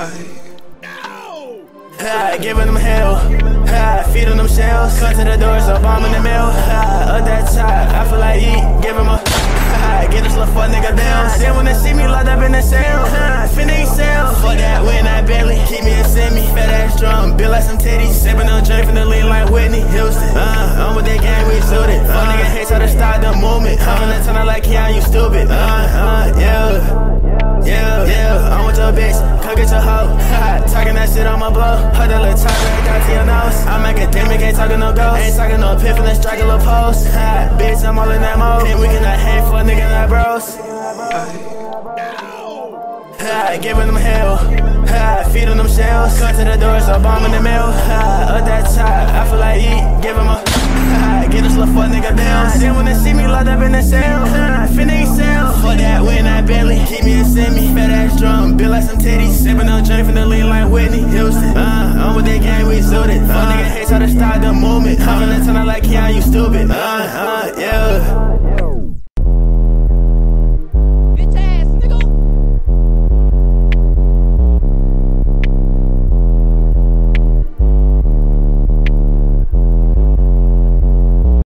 Ah, giving them hell, ah, feeding them shells. Cut to the doors, so bomb in the mail. Ah, up that top, I feel like eat, give them a. Ah, get this little fuck nigga down. Then when they see me locked up in the cell, finna sell. Fuck that, win that belly. Keep me a semi, fat ass drum, build like some titties. Sipping on drink from the lean like Whitney Houston. Uh, I'm with that gang, we suited. Fuck nigga hates how to start the movement. I'm in the tunnel like Keanu, hoe. talking that shit on my blow. Hold that little talk right down to your nose. I'm academic, ain't talking no ghost. Ain't talking no piff, and strike a little post. Bitch, I'm all in that mode. And we cannot hang for a nigga, not bros. Ha, giving them hell. Ha, feeding them shells. Cut to the doors, so bomb in the mail. Ha, up that top, I feel like eat, give them a. Ha, get this little fuck nigga down. Then when they see me locked up in the cell, build like some titties. Sipping on drink from the lean like Whitney Houston. Uh, I'm with that gang, we suited. Fuck nigga hates how to start the movement. I'm in the tunnel like Keanu, you stupid. Uh, uh, yeah.